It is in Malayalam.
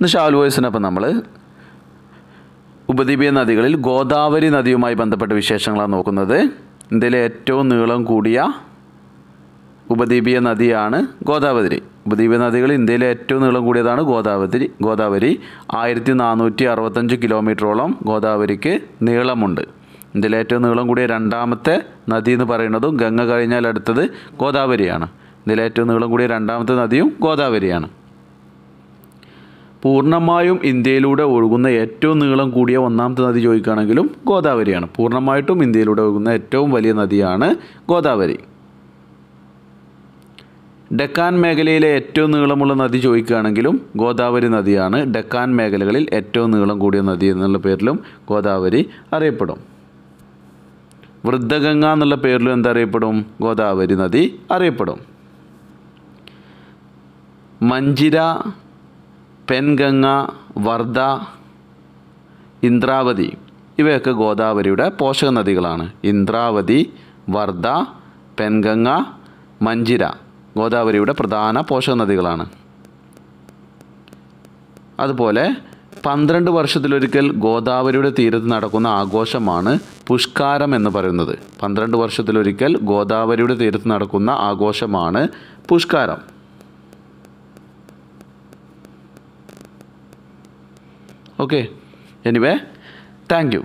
ഇന്ന് ഷാൽ വോയിസിനപ്പം നമ്മൾ ഉപദ്വീപീയ നദികളിൽ ഗോദാവരി നദിയുമായി ബന്ധപ്പെട്ട വിശേഷങ്ങളാണ് നോക്കുന്നത്. ഇന്ത്യയിലെ ഏറ്റവും നീളം കൂടിയ ഉപദ്വീപീയ നദിയാണ് ഗോദാവരി. ഉപദ്വീപീയ നദികൾ ഇന്ത്യയിലെ ഏറ്റവും നീളം കൂടിയതാണ് ഗോദാവരി. ഗോദാവരി ആയിരത്തി നാനൂറ്റി അറുപത്തഞ്ച് കിലോമീറ്ററോളം ഗോദാവരിക്ക് നീളമുണ്ട്. ഇന്ത്യയിലെ ഏറ്റവും നീളം കൂടിയ രണ്ടാമത്തെ നദി എന്ന് പറയുന്നതും ഗംഗ കഴിഞ്ഞാൽ അടുത്തത് ഗോദാവരിയാണ്. ഇന്ത്യയിലെ ഏറ്റവും നീളം കൂടിയ രണ്ടാമത്തെ നദിയും ഗോദാവരിയാണ്. പൂർണമായും ഇന്ത്യയിലൂടെ ഒഴുകുന്ന ഏറ്റവും നീളം കൂടിയ ഒന്നാമത്തെ നദി ചോദിക്കുകയാണെങ്കിലും ഗോദാവരിയാണ്. പൂർണമായിട്ടും ഇന്ത്യയിലൂടെ ഒഴുകുന്ന ഏറ്റവും വലിയ നദിയാണ് ഗോദാവരി. ഡെക്കാൻ മേഖലയിലെ ഏറ്റവും നീളമുള്ള നദി ചോദിക്കുകയാണെങ്കിലും ഗോദാവരി നദിയാണ് ഡെക്കാൻ മേഖലകളിൽ ഏറ്റവും നീളം കൂടിയ നദി എന്നുള്ള പേരിലും ഗോദാവരി അറിയപ്പെടും. വൃദ്ധഗംഗ എന്നുള്ള പേരിലും എന്തറിയപ്പെടും? ഗോദാവരി നദി അറിയപ്പെടും. മഞ്ചിര പെൻഗംഗ വർദ ഇന്ദ്രാവതി ഇവയൊക്കെ ഗോദാവരിയുടെ പോഷക നദികളാണ്. ഇന്ദ്രാവതി വർദ്ധ പെൻഗംഗ മഞ്ചിര ഗോദാവരിയുടെ പ്രധാന പോഷക നദികളാണ്. അതുപോലെ പന്ത്രണ്ട് വർഷത്തിലൊരിക്കൽ ഗോദാവരിയുടെ തീരത്ത് നടക്കുന്ന ആഘോഷമാണ് പുഷ്കാരം എന്ന് പറയുന്നത്. പന്ത്രണ്ട് വർഷത്തിലൊരിക്കൽ ഗോദാവരിയുടെ തീരത്ത് നടക്കുന്ന ആഘോഷമാണ് Pushkaram. Okay anyway thank you